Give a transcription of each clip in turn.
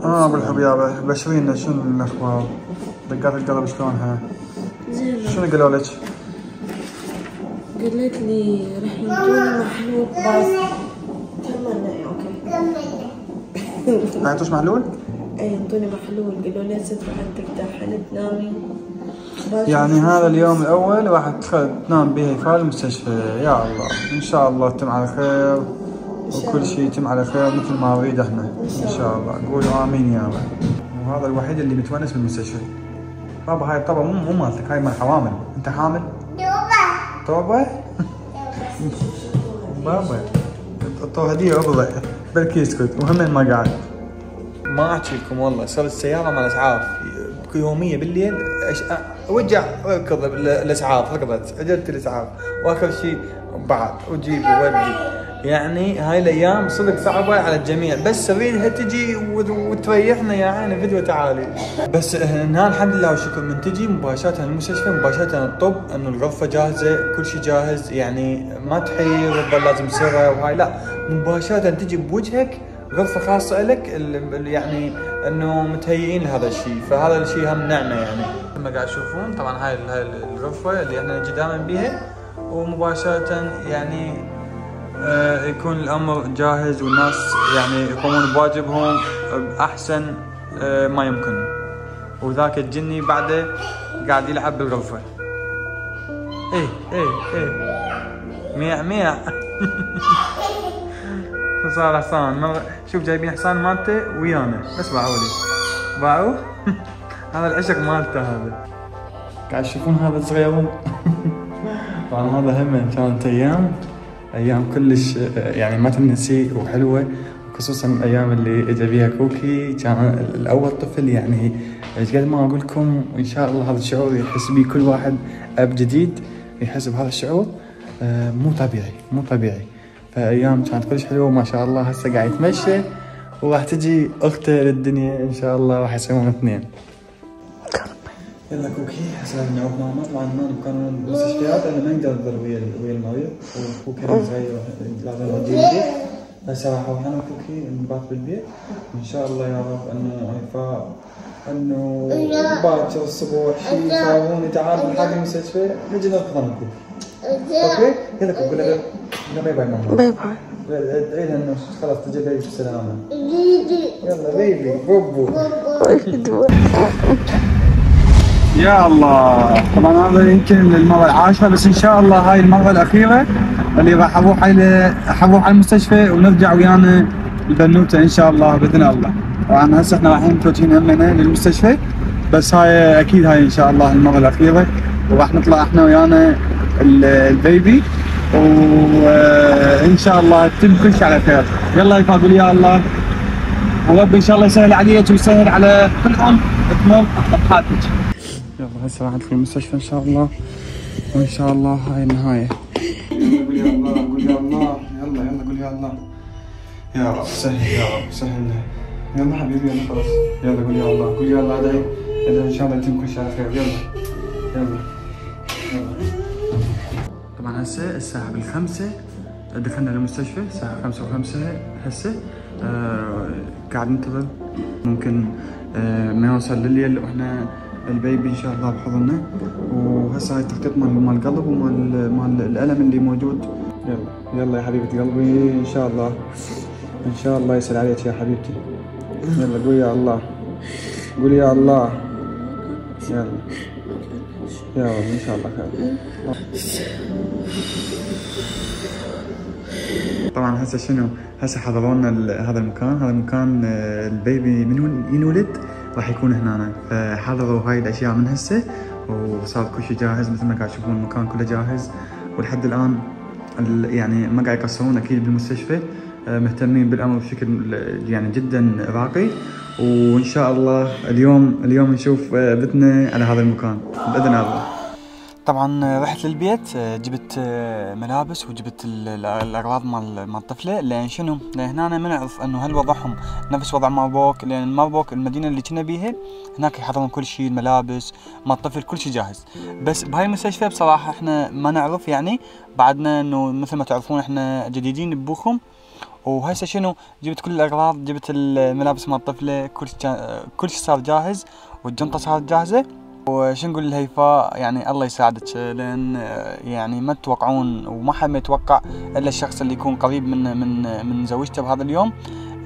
آه بالحب يابا بشرينا شنو الاخبار؟ دقات القلب شلونها؟ زين. شنو قالوا لك؟ قالت لي رح ينطوني محلول بس إيه، أوكي. ما عندوش معلول؟ اي ينطوني محلول. قالوا لي هسه تروحين ترتاحين تنامي يعني هذا اليوم الأول راح تنام به في المستشفى. يا الله. إن شاء الله تتم على خير. وكل شيء يتم على خير مثل ما نريد إحنا إن شاء الله. قولوا آمين يا رب. وهذا الوحيد اللي متونس بالمستشفى. بابا هاي الطبة مو مو مالتك هاي مال حوامل. أنت حامل؟ توبة؟ بابا تو هدية ابضع بلكي يسكت مهم ما قاعد. ما احكي لكم والله صار السيارة مال أسعاف. يومية بالليل أش... وجع أركض ال- الأسعاف ركضت عجلت الأسعاف. وآخر شيء بعد وجيب وودي يعني هاي الأيام صدق صعبة على الجميع. بس اريدها تجي وت- وتريحنا يا عيني فدوة تعالي. بس هنا الحمد لله والشكر. من تجي مباشرة المستشفى مباشرة الطب إنه الغرفة جاهزة كل شيء جاهز. يعني ما تحير وتظل لازم سرة وهاي. لا مباشرة تجي بوجهك غرفة خاصة لك يعني إنه متهيئين لهذا الشيء فهذا الشيء هم نعمة يعني. كما قاعد تشوفون طبعا هاي ال- هاي الغرفة اللي إحنا نجي دائما بيها. ومباشرة يعني يكون الأمر جاهز والناس يعني يقومون بواجبهم بأحسن آه، ما يمكن. وذاك الجني بعده قاعد يلعب بالغرفة. إيه إيه إيه. ميع ميع صار حصان شوف جايبين حصان مالته ويانا. بس باعوا لي. باعوا؟ هذا العشق مالته هذا. قاعد تشوفون هذا الصغيرون طبعا هذا هم كانت أيام. أيام كلش يعني ما تنسي وحلوة خصوصا الأيام اللي اجى بيها كوكي. كان الأول طفل يعني إيش قد ما أقول لكم إن شاء الله هذا الشعور يحس به كل واحد أب جديد يحس بهذا الشعور آه، مو طبيعي مو طبيعي. فأيام كانت كلش حلوة ما شاء الله هسه قاعد يتمشى وراح تجي أخته للدنيا إن شاء الله راح يصيرون اثنين. يلا كوكي هسه لازم نروح ماما طبعا ما بكانوا المستشفيات أنا ما نقدر نظل ويا ويا المريض وكوكي صغير لازم نوديه البيت هسه راح أروح أنا وكوكي نبات بالبيت. وان شاء الله يا رب أنه هيفاء أنه باكر الصبح شي يصابوني تعال نلحق المستشفى نجي نركض أنا وكوكي okay؟ يلا كوكي قول قول bye bye ماما. bye bye. ادعي لها انه خلاص تجي بيبي بالسلامه يلا بيبي بوبو يا الله. طبعا هذا يمكن المرة العاشرة بس إن شاء الله هاي المرة الأخيرة اللي راح أروح على أروح على المستشفى ونرجع ويانا البنوتة إن شاء الله بإذن الله. طبعا هسه إحنا رايحين متوجهين همنا للمستشفى بس هاي أكيد هاي إن شاء الله المرة الأخيرة. وراح نطلع إحنا ويانا ال- البيبي وإن شاء الله تتم كل شيء على خير. يلا يا قول يا الله. ورب إن شاء الله يسهل عليك ويسهل على كل ام تمر يلا هسه راح ندخل المستشفى إن شاء الله. وإن شاء الله هاي النهاية. قول يا الله قول يا الله. يلا يلا قول يا الله. يا رب سهل يا رب سهل. يلا حبيبي يلا خلاص. يلا قول يا الله قول يا الله. ادعي ادعي إن شاء الله يتم كل شيء على خير. يلا يلا. طبعا هسه الساعة بالخمسة دخلنا المستشفى الساعة خمسة وخمسة هسه. آه قاعد ننتظر. ممكن آه ما يوصل لليل وإحنا البيبي إن شاء الله بحضننا وهسه هاي التخطيط مال مال القلب ومال مال الألم اللي موجود. يلا يلا يا حبيبة قلبي إن شاء الله. إن شاء الله يسهل عليك يا حبيبتي. يلا قول يا الله. قول يا الله. يلا. يا رب إن شاء الله خير. طبعا هسه شنو؟ هسه ال- هذا المكان. هذا المكان آه، البيبي من ينولد؟ راح يكون هنا. فحضروا هاي الأشياء من هسه وصار كل شيء جاهز مثل ما قاعد تشوفون المكان كله جاهز. ولحد الآن ال- يعني ما قاعد يقصرون أكيد بالمستشفى. آه، مهتمين بالأمر بشكل يعني جدا راقي. وإن شاء الله اليوم اليوم نشوف آه، بتنا على هذا المكان بإذن الله. طبعا رحت للبيت جبت ملابس وجبت ال- ال- الأغراض مال مال الطفله لأن شنو؟ لأن هنا ما نعرف إنه هل وضعهم نفس وضع ماربوك لأن ماربوك المدينة اللي كنا بيها هناك يحضرون كل شيء الملابس مال الطفل كل شيء جاهز. بس بهاي المستشفى بصراحة إحنا ما نعرف يعني بعدنا إنه مثل ما تعرفون إحنا جديدين ببوخم وهسه شنو؟ جبت كل الأغراض جبت الملابس مال الطفله كل كل شيء صار جاهز والجنطة صارت جاهزة. وش نقول لهيفاء يعني الله يساعدك لأن يعني ما تتوقعون وما حد ما يتوقع إلا الشخص اللي يكون قريب من من من زوجته بهذا اليوم.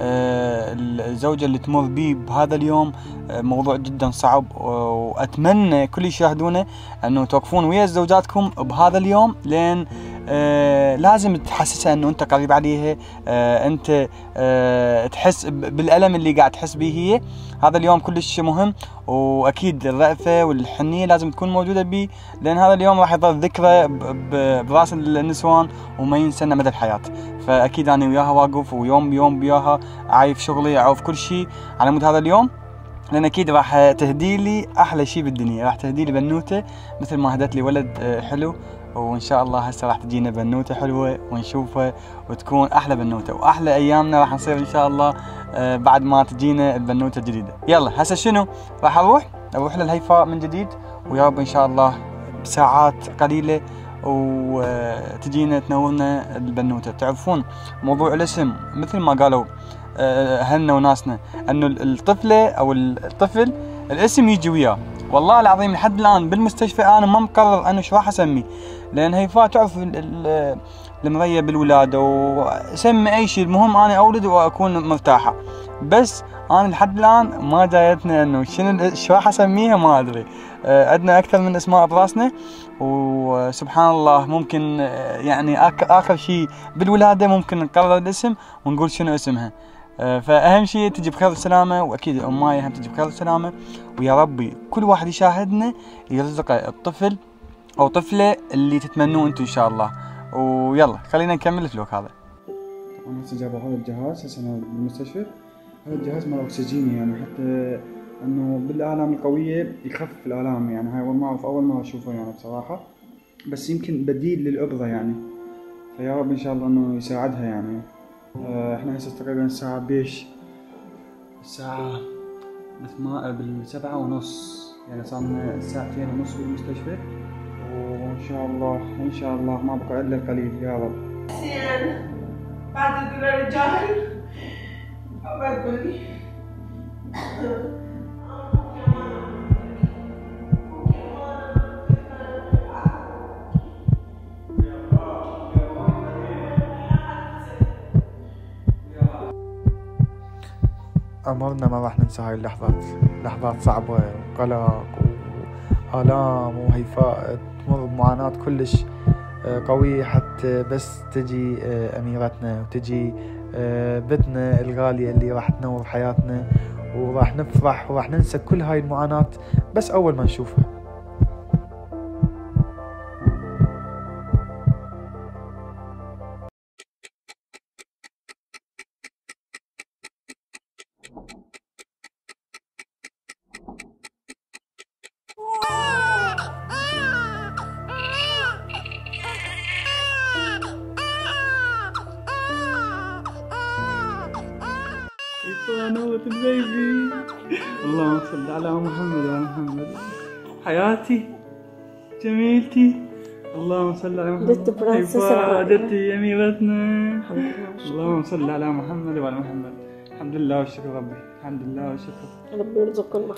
آه، الزوجة اللي تمر بيه بهذا اليوم آه، موضوع جدا صعب وأتمنى كل يشاهدونه إنه توقفون ويا زوجاتكم بهذا اليوم لأن آه، لازم تحسسها إنه أنت قريب عليها آه، أنت آه، تحس بالألم اللي قاعد تحس به هي. هذا اليوم كلش مهم وأكيد الرأفة والحنية لازم تكون موجودة بيه لأن هذا اليوم راح يظل ذكرى براس النسوان وما ينسنا مدى الحياة. فأكيد أنا وياها واقف ويوم بيوم وياها عايف شغلي عاوف كل شيء على مود هذا اليوم لأن أكيد راح تهدي لي أحلى شيء بالدنيا راح تهدي لي بنوتة مثل ما هدت لي ولد آه، حلو. وإن شاء الله هسه راح تجينا بنوتة حلوة ونشوفها وتكون أحلى بنوتة وأحلى أيامنا راح نصير إن شاء الله آه، بعد ما تجينا البنوتة الجديدة. يلا هسه شنو؟ راح أروح؟ أروح للهيفاء من جديد ويا رب إن شاء الله بساعات قليلة وتجينا تنورنا البنوتة. تعرفون موضوع الاسم مثل ما قالوا آه، أهلنا وناسنا إنه الطفلة أو الطفل الاسم يجي وياه. والله العظيم لحد الآن بالمستشفى أنا ما مقرر أنا إيش راح أسمي. لأن هيفاء تعرف ال- ال- المريه بالولادة وسمي أي شيء المهم أنا أولد وأكون مرتاحة. بس أنا لحد الآن ما جايتنا إنه شنو إيش راح أسميها ما أدري. آه، عندنا أكثر من أسماء براسنا وسبحان الله ممكن آه، يعني آخر شيء بالولادة ممكن نقرر الاسم ونقول شنو اسمها. آه، فأهم شيء تجي بخير وسلامة وأكيد اماي هم تجي بخير وسلامة. ويا ربي كل واحد يشاهدنا يرزقه الطفل أو طفلة اللي تتمنوه أنتم إن شاء الله. ويلا خلينا نكمل الفلوق هذا. أنا هسه جاب هذا الجهاز هسه أنا بالمستشفى. هذا الجهاز مال أكسجيني يعني حتى إنه بالآلام القوية يخفف الآلام يعني. هاي ما أعرف أول مرة أشوفه يعني بصراحة. بس يمكن بديل للابره يعني. فيا رب إن شاء الله إنه يساعدها يعني. آه، إحنا هسه تقريبا الساعة بيش؟ الساعة بالسبعة ونص. يعني صارنا ساعتين ونص بالمستشفى. وان شاء الله إن شاء الله ما بقى إلا القليل يا رب. حسين بعد تقول رجال ما تقولي أمرنا ما راح ننسى هاي اللحظات لحظات صعبة وقلق وآلام وهيفاء تمر بمعاناة كلش آه، قوية حتى بس تجي آه، أميرتنا وتجي آه، بنتنا الغالية اللي راح تنور حياتنا وراح نفرح وراح ننسى كل هاي المعاناة بس أول ما نشوفها. البيبي اللهم صل على محمد وعلى محمد. حياتي جميلتي. اللهم صل على محمد. لله. والشكر. اللهم صل على محمد وعلى محمد. الحمد لله والشكر ربي. الحمد لله والشكر. ربي يرزق كل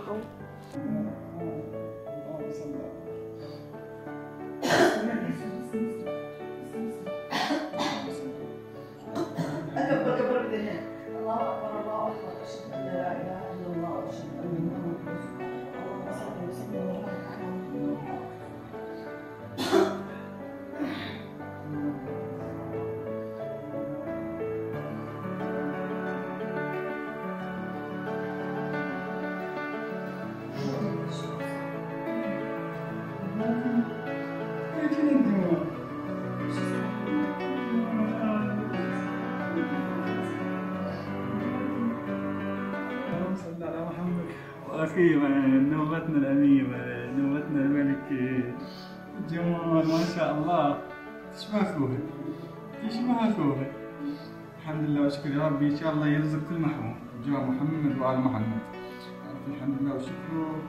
وأخيرا نوبتنا الاميره نوبتنا الملكه جمال ما شاء الله. تشبه اخوها تشبه اخوها الحمد لله والشكر يا ربي. إن شاء الله يرزق كل محروم جوا محمد وعلى محمد. الحمد لله والشكر و-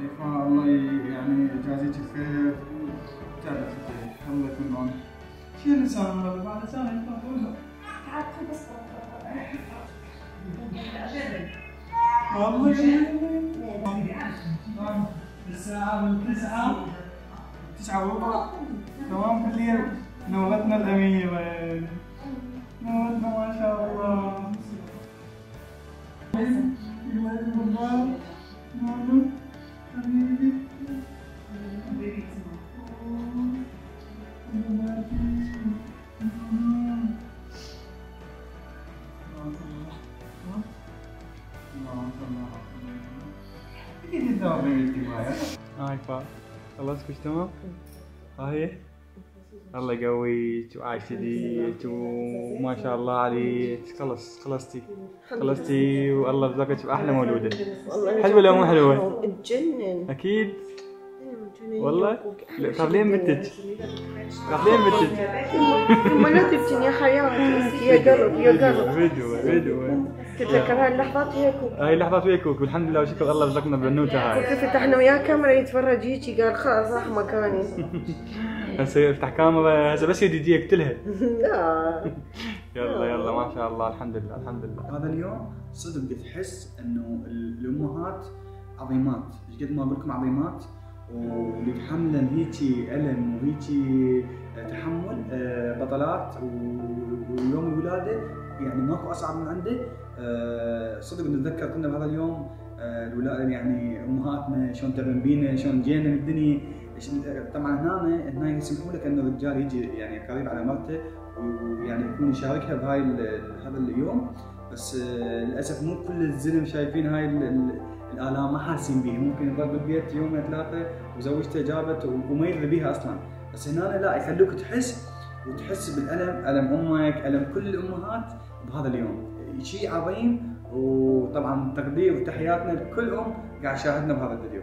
هيفاء الله يعني يجازيك الخير. تعرف الله يكون معنا شيل لسانه بعد لسانه يطلع تعال بس الساعة تسعة وربع تمام بالليل نومتنا الأميرة نومتنا ما شاء الله هاي فا خلصت كل تمام؟ هاي الله يقويك وعايشة ديك وما شاء الله عليك خلص خلصتي خلصتي والله رزقك بأحلى مولودة والله حلوة ولا مو حلوة؟ تجنن أكيد والله طب لين بنتك؟ طب لين بنتك؟ ما لا تبكي يا حياتي يا قلب يا قلب فيديو فيديو تتذكر هاي اللحظات هيك هاي لحظات وياكوك والحمد لله وشكر الله رزقنا بالبنوتة هاي. كنت فتحنا وياه كاميرا يتفرج هيجي قال خلاص راح مكاني. هسه يفتح كاميرا. هسه بس يدي يقتلها. لا. يلا يلا. ما شاء الله. الحمد لله الحمد لله. هذا اليوم صدق تحس إنه الأمهات عظيمات. إيش قد ما أقول لكم عظيمات. ويتحملن هيجي ألم وهيجي تحمل آه، بطلات. ويوم الولادة يعني ماكو أصعب من عنده آه، صدق نتذكر كنا بهذا اليوم آه، الولاده يعني أمهاتنا شلون تعبن بينا شلون جينا من الدنيا. طبعا هنا هنا يسمحوا لك إنه الرجال يجي يعني قريب على مرته ويعني يكون يشاركها بهاي هذا اليوم. بس آه، للأسف مو كل الزلم شايفين هاي ال- ال- الآلام ما حاسين بيها. ممكن يظل بالبيت يومين ثلاثة وزوجته جابت وما يدري بيها أصلا. بس هنا لا يخلوك تحس وتحس بالألم ألم أمك ألم كل الأمهات. بهذا اليوم. شيء عظيم وطبعا تقدير وتحياتنا لكل ام قاعد شاهدنا بهذا الفيديو.